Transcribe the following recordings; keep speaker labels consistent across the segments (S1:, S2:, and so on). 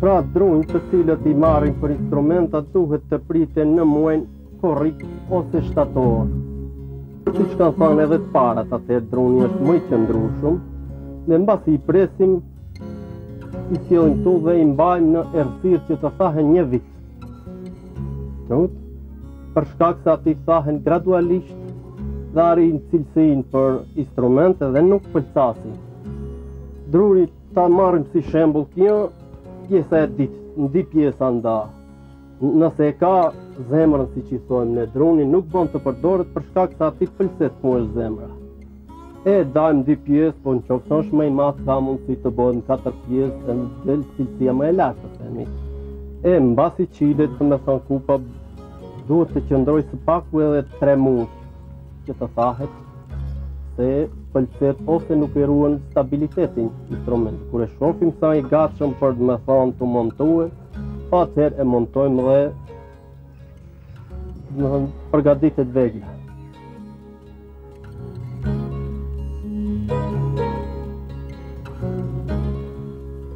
S1: Pra drunjtë të cilët i marrin për instrumenta duhet të priten në muajin korrik ose shtator. Siç kanë thanë edhe të parat, atëherë druni është më i qëndrueshëm dhe mbasi i presim i qëllim këtu dhe i mbajmë në errësirë që të thahen një vit, për shkak se aty thahen gradualisht dhe arrin cilësinë për instrumente dhe nuk pëlcasin. Druni ta marrim si shembull kjo pjesa e ditë, në dy pjesë nda. Nëse e ka zemrën siç i thojmë ne druni, nuk bon të përdoret për shkak se aty pëlcet ku është zemra. E dajmë në dy pjesë, po në qofë se është më i madh, ka mundësi të bëhet në katër pjesë, dhe del cilësia më e lartë, të themi. E mbasi çilet, domethënë kupa, duhet të qëndrojë së paku edhe tre muj që të thahet, se pëlcet ose nuk e ruan stabilitetin instrumentit. Kur e shofim se është i gatshëm për domethënë t'u montue, atëherë e montojmë dhe domethënë përgaditet vegla.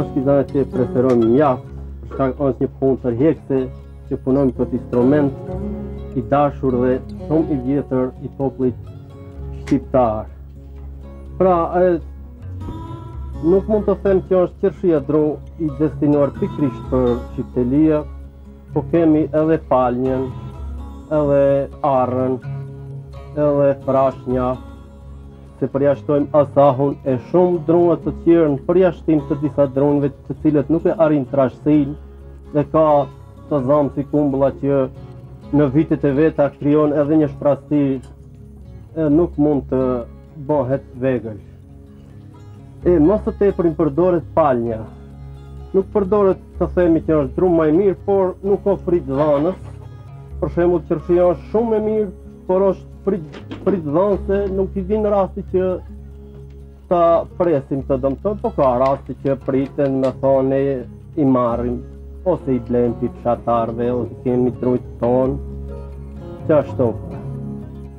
S1: është pizane që preferojmë mjaft, për shkak është një punë tërheqëse që punojmë këtë instrument i dashur dhe shumë i vjetër i popullit shqiptar. Pra, e, nuk mund të them që është qërshia dru i destinuar pikërisht për çiftelia, Po kemi edhe palnjen, edhe arrën, edhe frashnjën, s'e përjashtojmë as ahun e shumë drunë të tjerë me përjashtim të disa drunjve të cilët nuk e arrin trashësinë dhe ta zamë si kumbulla që në vitet e veta krijon edhe një zbrazëti e nuk mund të bëhet vegël. E ma së tepërmi përdoret palnja. Nuk përdoret të themi që është dru ma i mirë, por nuk o frytdhënës. Për shembull, qershia është shumë e mirë, por është fryt frytdhënëse, nuk i vin rasti që ta presim të dëmton, po ka rasti që priten me thone i marrim ose i blejmë prej fshatarve, ose kemi drujtë tonë, qashtu.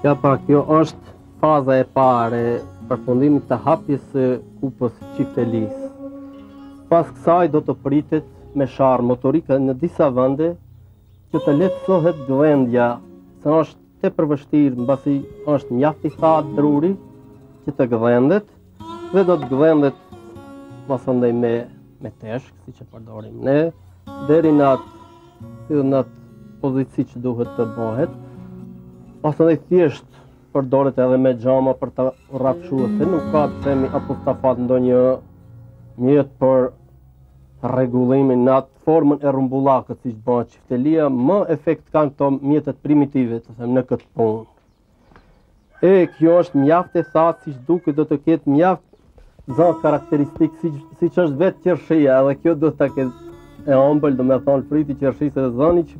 S1: Ja pra kjo është faza e parë përfundimit të hapjes së kupës çiftelisë. Pas kësaj do të pritet me sharrë motorike në disa vende që të lehtësohet gdhendja, se është tepër vështirë mbasi është mjaft i thatë druri që të gdhendet dhe do të gdhendet masandaj me, me teshë, siç përdorim ne, deri në atë në atë pozitë që duhet të bëhet, pas edhe thjesht përdoret edhe me xhama për të rrapshua, se nuk ka të themi apostafat ndonjë mjet për rregullimin në atë formën e rrumbullakët, siç bahet çiftelia, më efekt kanë këto mjetet primitive, të them në këtë punë. E kjo është mjaft e thatë, siç duket do të ketë mjaft zë karakteristik siç siç është vetë qershia, edhe kjo do ta ketë e ambël, domethonë fryti qershisë dhe zani që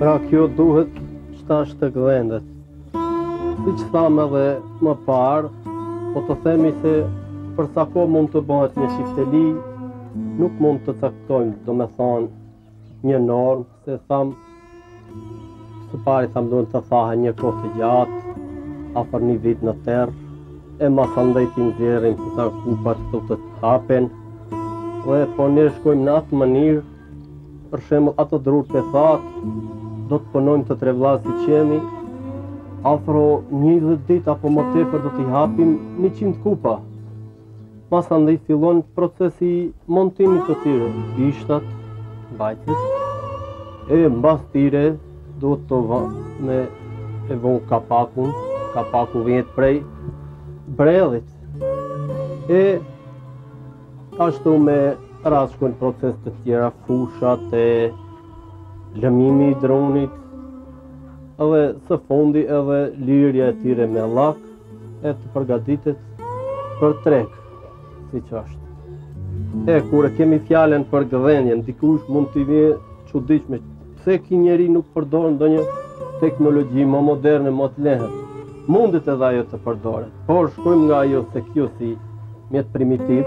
S1: Pra kjo duhet tash të gdhendet. Siç thamë edhe më parë, po të themi se për sa kohë mund të bëhet një çifteli, nuk mund të caktojmë, domethonë, një normë, se thamë, së pari thamë duhen të thahen një kohë të gjatë, afër një vit i tërë, e masandaj t'i nxjerrim, të sa kupat të të hapen, dhe po ne shkojmë në atë mënyrë, Për shembull, ato drurë të thatë, do të punojmë të tre vllazën që jemi, afro njëzet ditë apo më tepër do t'i hapim njëqind kupa. Masandaj fillon procesi i montimit të tyre, bishtat, bajtës, e mbas tyre do të vë me e vë kapakun, kapaku vjen prej bredhit, e Ashtu me radhë shkojnë procese të tjera fushat e lëmimi i drunit dhe së fundi edhe lyrja e tyre me llak e të përgatitet për treg, siç është. E, kur e kemi fjalën për gdhendjen, dikush mund t'i vijë çuditshme Pse ky njeri nuk përdor ndonjë teknologji më moderne, më të lehtë? Mundet edhe ajo të përdoret, por shkojmë nga ajo se kjo si mjet primitiv,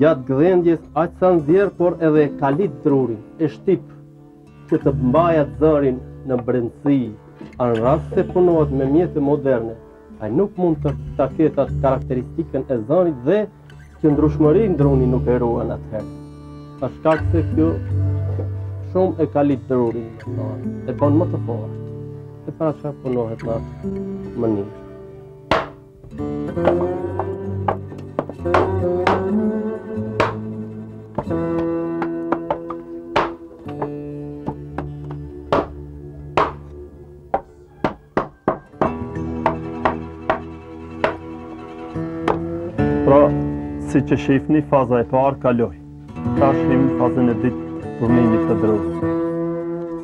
S1: gjatë gdhendjes aq sa nxjerr, por edhe kalit drurin, e shtip që të mbajë zërin në brendësi,
S2: a në rast se punohet me mjete moderne, Ai nuk mund ta ketë atë karakteristikën e zanit dhe qëndrueshmërinë druni nuk e ruan atëherë. Për shkak se kjo shumë e kalit drurin, e bën më të fortë. E pra, çka punohet në mënyrë.
S1: Pra, siç e shifni, faza e parë kaloi. Ta shim fazën e dytë punimit të drurit.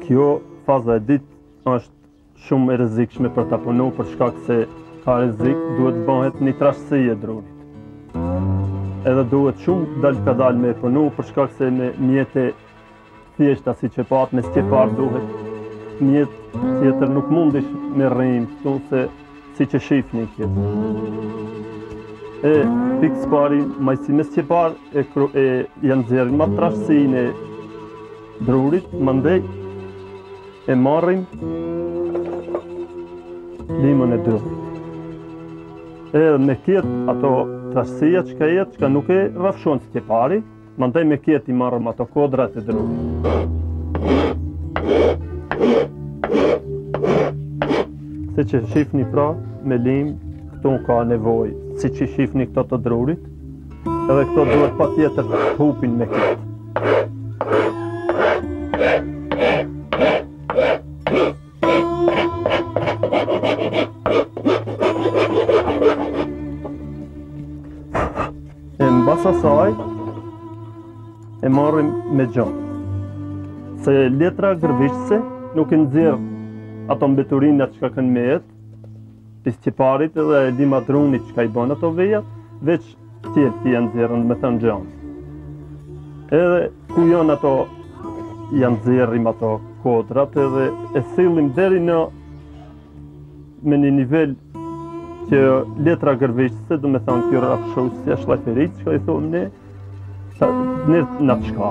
S1: Kjo faza e dytë është shumë e rrezikshme për ta punu, për shkak se ka rrezik, duhet t'bahet një trashësi e drurit. Edhe duhet shumë dalë ka dalë me punu, për shkak se me mjete Thjeshta siç e patë me sqepar duhet, mjet tjetër nuk mundish me rrejmë, të se siç e shifni këtë. E pikë s'pari, masi me sqepar, e, kru, e ia nxjerrim ma trashësinë e drurit, mandej, e marrim limën e drurit. E me këtë ato trashësia çka jet, çka nuk e rrafshon sqepari, Mandej me këtë i marrim ato kodrat e drurit. Siç shifni pra me limë, këtu ka nevojë, siç i shifni këto të drurit, edhe këto duhet patjetër të hupin me këtë. E mbas asaj E marrim me xham Se letra gërvishëse Nuk i nxjerr Ato mbeturinat çka kanë met Pi sqeparit edhe lima drunit Çka i bën ato vijat Veç Thjesht ia nxjerr domethënë xhami. Edhe ku janë ato, ia nxjerrim ato kodrat edhe e sillim deri me një nivel që letra gërvishëse domethënë kjo rrafshuesja shlajferi çka i thom ne, sa nërë në të çka.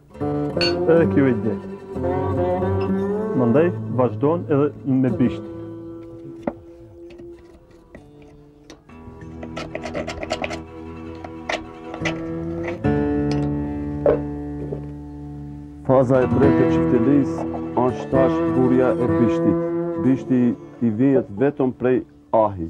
S1: Edhe kjo ide. Mandej vazhdon edhe me bisht.
S3: Faza e tretë e çiftelisë është tash bërja e bishtit. Bishti i vihet vetëm prej ahi.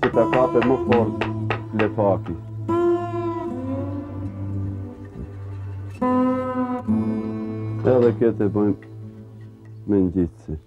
S3: Që ta kapë më fort lepaki. Edhe këtë e bëjmë me ngjitës.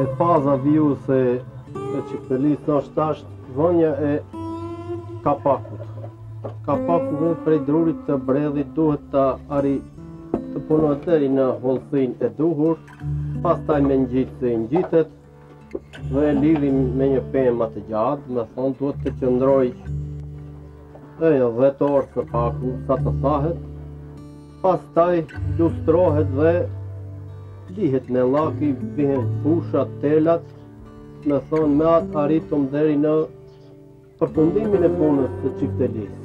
S3: E
S1: faza vijuese e çiftelisë është tash vënia e kapakut. Kapaku vjen prej drurit të bredhit duhet të arrijë të punohet deri në hollësinë e duhur, pastaj me ngjitës ngjitet dhe e lidhim me një pe më të gjatë, domethënë duhet të qëndrojë diku 10 orë të pakën sa të thahet Pastaj lustrohet dhe lihet me llak, vihen pushat, telat, domethënë me atë arritëm deri në përfundimin e punës të çiftelisë.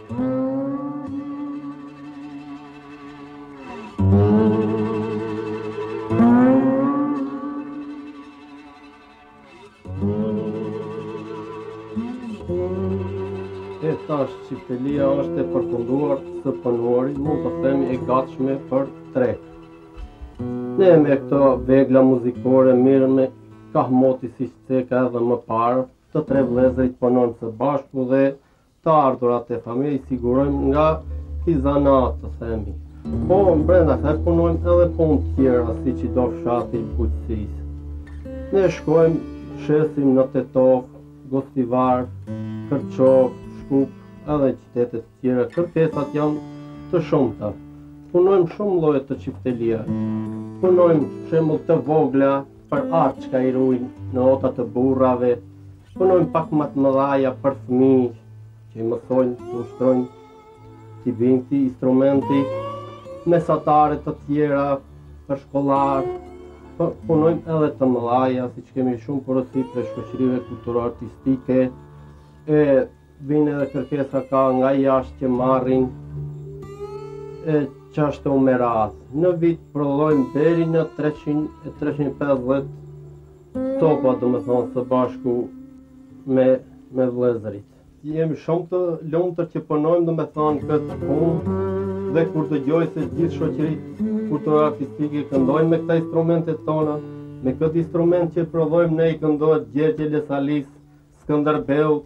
S1: E tash çiftelia është e përfunduar së punuari, mund të themi e gatshme për treg. Ne me këto vegla muzikore merremi kahmoti siç ceka edhe më parë, të tre vlezërit punojmë së bashku dhe Të ardhurat e familjes i sigurojmë nga ky zanat të themi. Po përndryshe punojmë edhe punë të tjera, siç i do fshati, bujqësisë. Ne shkojmë, shesim në Tetovë, Gostivar, Kërçovë, Shkup, edhe në qytete të tjera, kërkesat janë të shumta. Punojmë shumë lloje të çiftelive, punojmë shembull të vogla për art çka i rujnë në oda të burrave, Punojmë pak më të mëdhaja për fëmijë që i mësojnë të ushtrojnë si bien, instrumentit, mesatare të tjera për shkollarë, po, punojmë edhe të mëdhaja, siç kemi shumë porosi prej shoqërive kulturo-artistike, e vijnë edhe kërkesa ka nga jashtë që marrin, e qashtë me radhë. Në vit prodhojmë deri në 300, 350 Copa domethënë së bashku me, me vlezërit. Jemi shumë të lumtur që punojmë domethënë këtë punë dhe kur dëgjoj se gjithë shoqëritë kulturo-artistike këndojnë me këta instrumente tona, me këtë instrument që prodhojmë ne i këndohet Gjergj Elez Alisë, Skënderbeut,